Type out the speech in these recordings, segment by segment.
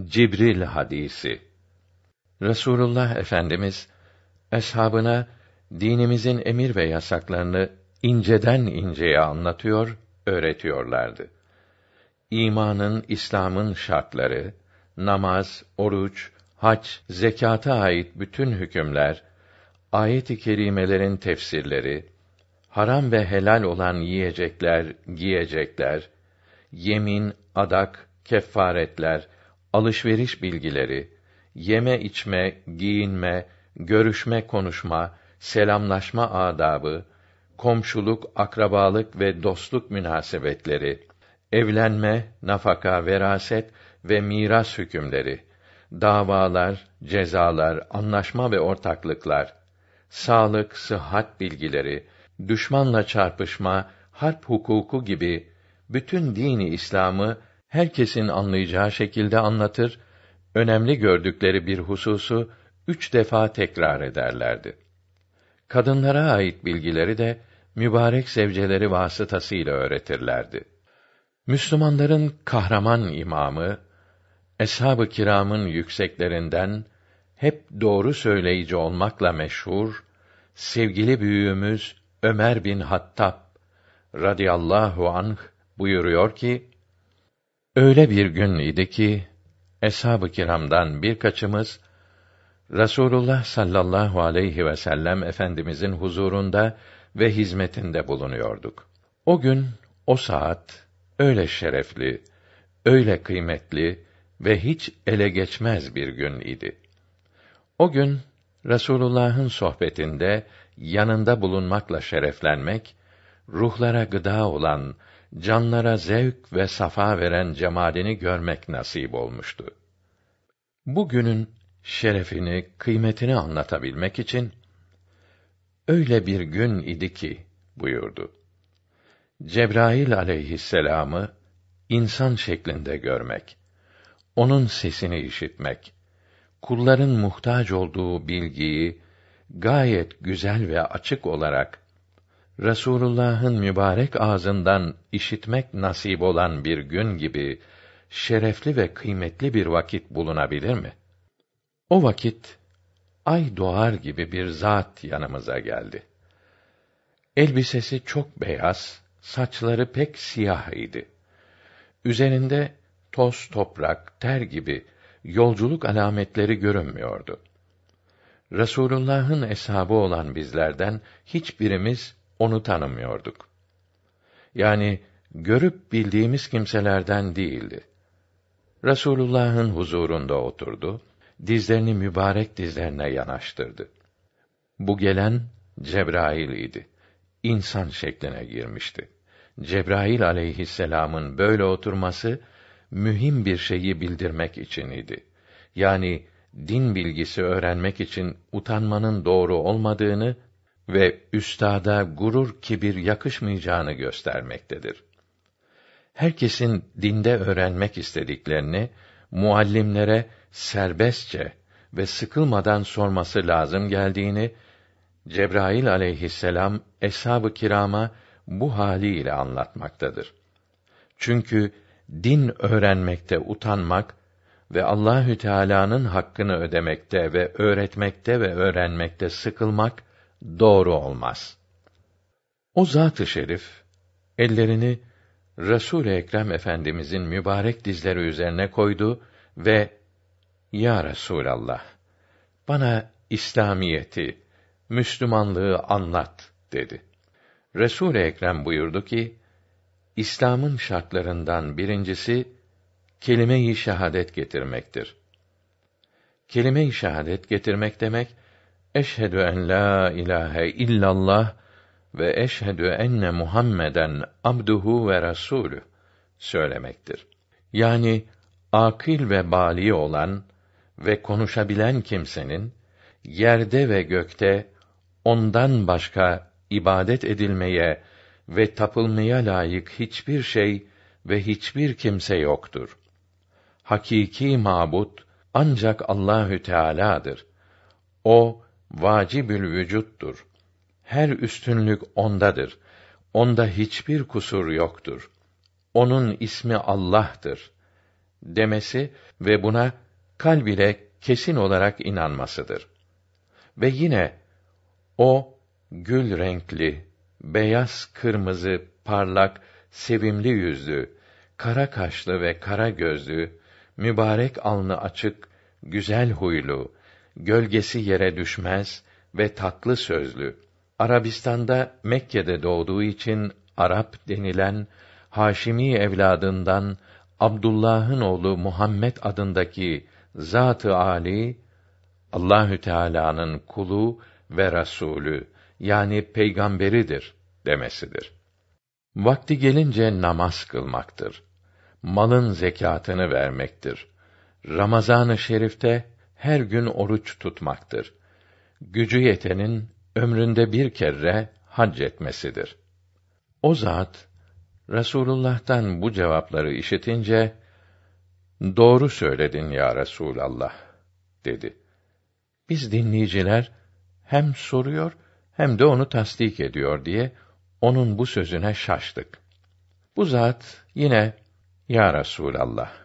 Cibril hadisi. Resulullah Efendimiz eshabına dinimizin emir ve yasaklarını inceden inceye anlatıyor, öğretiyorlardı. İmanın, İslam'ın şartları, namaz, oruç, hac, zekata ait bütün hükümler, ayet-i kerimelerin tefsirleri, haram ve helal olan yiyecekler, giyecekler, yemin, adak, kefaretler, alışveriş bilgileri, yeme içme, giyinme, görüşme, konuşma, selamlaşma adabı, komşuluk, akrabalık ve dostluk münasebetleri, evlenme, nafaka, veraset ve miras hükümleri, davalar, cezalar, anlaşma ve ortaklıklar, sağlık, sıhhat bilgileri, düşmanla çarpışma, harp hukuku gibi bütün dini İslam'ı herkesin anlayacağı şekilde anlatır, önemli gördükleri bir hususu üç defa tekrar ederlerdi. Kadınlara ait bilgileri de mübarek zevceleri vasıtasıyla öğretirlerdi. Müslümanların kahraman imamı, eshab-ı kiramın yükseklerinden hep doğru söyleyici olmakla meşhur, sevgili büyüğümüz Ömer bin Hattab radıyallahu anh buyuruyor ki, öyle bir gün idi ki, eshab-ı kiramdan birkaçımız, Rasulullah sallallahu aleyhi ve sellem efendimizin huzurunda ve hizmetinde bulunuyorduk. O gün, o saat öyle şerefli, öyle kıymetli ve hiç ele geçmez bir gün idi. O gün Resulullah'ın sohbetinde yanında bulunmakla şereflenmek, ruhlara gıda olan, canlara zevk ve safa veren cemalini görmek nasip olmuştu. Bu günün şerefini, kıymetini anlatabilmek için öyle bir gün idi ki buyurdu. Cebrail aleyhisselamı insan şeklinde görmek, onun sesini işitmek, kulların muhtaç olduğu bilgiyi gayet güzel ve açık olarak Resulullah'ın mübarek ağzından işitmek nasip olan bir gün gibi şerefli ve kıymetli bir vakit bulunabilir mi? O vakit ay doğar gibi bir zat yanımıza geldi. Elbisesi çok beyaz, saçları pek siyah idi. Üzerinde toz, toprak, ter gibi yolculuk alametleri görünmüyordu. Resulullah'ın eshabı olan bizlerden hiçbirimiz onu tanımıyorduk. Yani görüp bildiğimiz kimselerden değildi. Resulullah'ın huzurunda oturdu, dizlerini mübarek dizlerine yanaştırdı. Bu gelen Cebrail idi. İnsan şekline girmişti. Cebrail aleyhisselam'ın böyle oturması mühim bir şeyi bildirmek için idi. Yani din bilgisi öğrenmek için utanmanın doğru olmadığını ve üstada gurur kibir yakışmayacağını göstermektedir. Herkesin dinde öğrenmek istediklerini muallimlere serbestçe ve sıkılmadan sorması lazım geldiğini Cebrail aleyhisselam eshab-ı kirama bu haliyle anlatmaktadır. Çünkü din öğrenmekte utanmak ve Allahü Teala'nın hakkını ödemekte ve öğretmekte ve öğrenmekte sıkılmak doğru olmaz. O zat-ı şerif ellerini Resul Ekrem Efendimizin mübarek dizleri üzerine koydu ve Ya Resulallah bana İslamiyeti, Müslümanlığı anlat dedi. Resul Ekrem buyurdu ki: İslam'ın şartlarından birincisi kelime-i şehadet getirmektir. Kelime-i şehadet getirmek demek eşhedü en la ilahe illallah ve eşhedü enne Muhammeden abduhu ve rasulü söylemektir. Yani akil ve bali olan ve konuşabilen kimsenin yerde ve gökte ondan başka ibadet edilmeye ve tapılmaya layık hiçbir şey ve hiçbir kimse yoktur. Hakiki mabut ancak Allahü Teala'dır. O vacibül vücuttur. Her üstünlük ondadır. Onda hiçbir kusur yoktur. Onun ismi Allah'tır. demesi ve buna kalb ile kesin olarak inanmasıdır. Ve yine o gül renkli, beyaz kırmızı, parlak, sevimli yüzlü, kara kaşlı ve kara gözlü, mübarek alnı açık, güzel huylu, gölgesi yere düşmez ve tatlı sözlü, Arabistan'da Mekke'de doğduğu için Arap denilen Haşimi evladından Abdullah'ın oğlu Muhammed adındaki Zat-ı Ali Allahü Teala'nın kulu ve rasulü yani peygamberidir demesidir. Vakti gelince namaz kılmaktır. Malın zekatını vermektir. Ramazan-ı Şerif'te her gün oruç tutmaktır. Gücü yetenin ömründe bir kere hac etmesidir. O zat Resulullah'tan bu cevapları işitince doğru söyledin ya Resulallah dedi. Biz dinleyiciler hem soruyor hem de onu tasdik ediyor diye onun bu sözüne şaştık. Bu zat yine ya Resulallah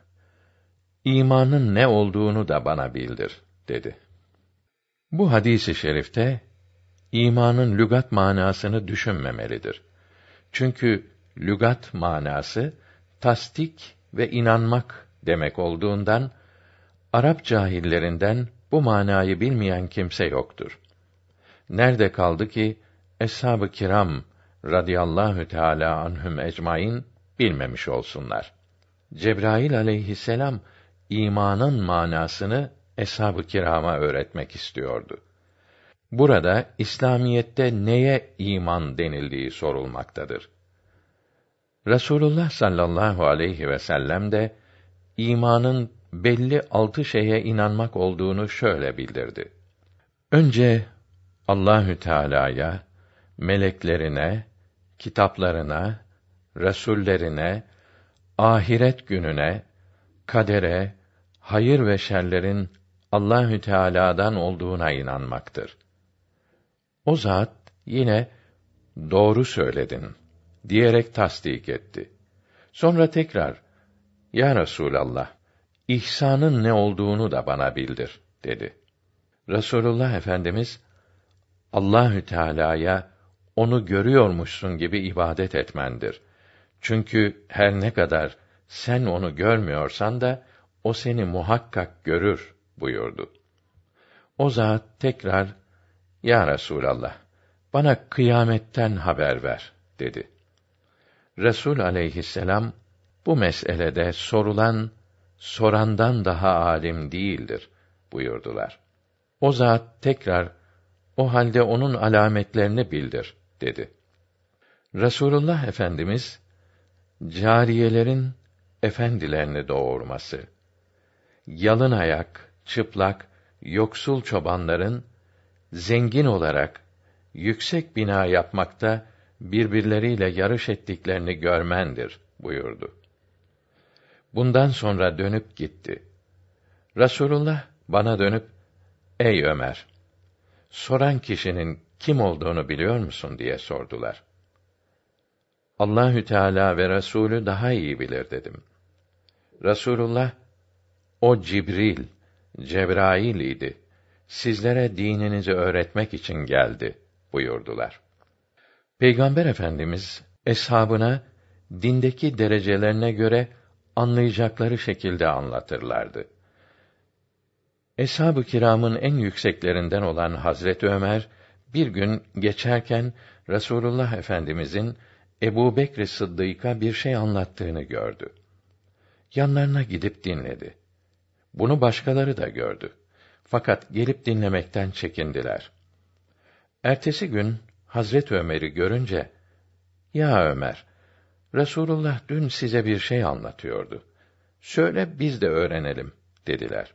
imanın ne olduğunu da bana bildir dedi. Bu hadisi şerifte imanın lügat manasını düşünmemelidir. Çünkü lügat manası tasdik ve inanmak demek olduğundan Arap cahillerinden bu manayı bilmeyen kimse yoktur. Nerede kaldı ki eshab-ı kiram radıyallahu teala anhum ecmaîn bilmemiş olsunlar. Cebrail aleyhisselam imanın manasını eshab-ı kirama öğretmek istiyordu. Burada İslamiyette neye iman denildiği sorulmaktadır. Resulullah sallallahu aleyhi ve sellem de imanın belli altı şeye inanmak olduğunu şöyle bildirdi. Önce Allahü Teala'ya, meleklerine, kitaplarına, resullerine, ahiret gününe, kadere, hayır ve şerlerin Allahü Teala'dan olduğuna inanmaktır. O zat yine doğru söyledin diyerek tasdik etti. Sonra tekrar Ya Resulallah ihsanın ne olduğunu da bana bildir dedi. Resulullah Efendimiz Allahü Teala'ya onu görüyormuşsun gibi ibadet etmendir. Çünkü her ne kadar sen onu görmüyorsan da o seni muhakkak görür buyurdu. O zat tekrar Ya Resulallah bana kıyametten haber ver dedi. Resul aleyhisselam bu meselede sorulan sorandan daha alim değildir buyurdular. O zat tekrar o halde onun alametlerini bildir dedi. Resulullah Efendimiz cariyelerin efendilerini doğurması, yalın ayak, çıplak, yoksul çobanların zengin olarak yüksek bina yapmakta birbirleriyle yarış ettiklerini görmendir buyurdu. Bundan sonra dönüp gitti. Rasulullah bana dönüp Ey Ömer soran kişinin kim olduğunu biliyor musun diye sordular. Allahü Teala ve Resulü daha iyi bilir dedim. Rasulullah o Cibril, Cebrail idi. Sizlere dininizi öğretmek için geldi buyurdular. Peygamber Efendimiz eshabına dindeki derecelerine göre anlayacakları şekilde anlatırlardı. Eshab-ı kiramın en yükseklerinden olan Hazret Ömer bir gün geçerken Resulullah Efendimizin Ebu Bekr Sıddık'a bir şey anlattığını gördü. Yanlarına gidip dinledi. Bunu başkaları da gördü. Fakat gelip dinlemekten çekindiler. Ertesi gün Hazret Ömer'i görünce, Ya Ömer, Resulullah dün size bir şey anlatıyordu. Söyle biz de öğrenelim, dediler.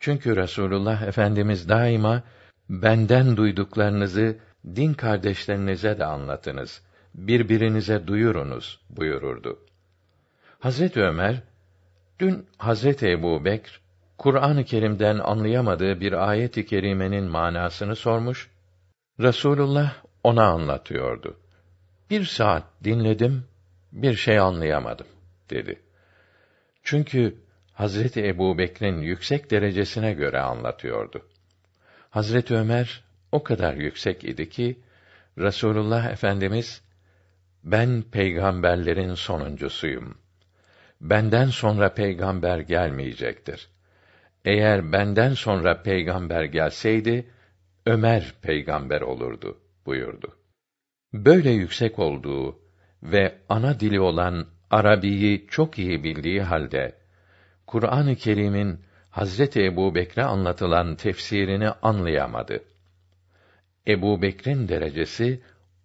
Çünkü Resulullah Efendimiz daima, benden duyduklarınızı din kardeşlerinize de anlatınız, birbirinize duyurunuz buyururdu. Hazret Ömer, dün Hazret Ebu Bekr, Kur'an-ı Kerim'den anlayamadığı bir ayet-i kerimenin manasını sormuş Resulullah ona anlatıyordu. Bir saat dinledim, bir şey anlayamadım, dedi. Çünkü Hazreti Ebubekir'in yüksek derecesine göre anlatıyordu. Hazreti Ömer o kadar yüksek idi ki Resulullah Efendimiz ben peygamberlerin sonuncusuyum. Benden sonra peygamber gelmeyecektir. Eğer benden sonra peygamber gelseydi Ömer peygamber olurdu buyurdu. Böyle yüksek olduğu ve ana dili olan Arabiyi çok iyi bildiği halde Kur'an-ı Kerim'in Hazreti Ebu Bekre anlatılan tefsirini anlayamadı. Ebu Bekir'in derecesi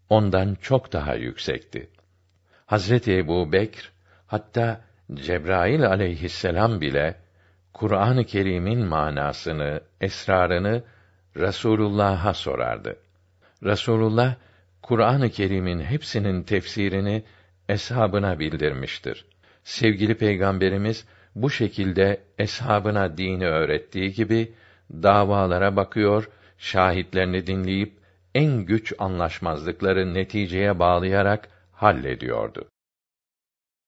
ondan çok daha yüksekti. Hazreti Ebu Bekr, hatta Cebrail aleyhisselam bile Kur'an-ı Kerim'in manasını, esrarını Resulullah'a sorardı. Resulullah Kur'an-ı Kerim'in hepsinin tefsirini eshabına bildirmiştir. Sevgili Peygamberimiz bu şekilde eshabına dini öğrettiği gibi davalara bakıyor, şahitlerini dinleyip en güç anlaşmazlıkları neticeye bağlayarak hallediyordu.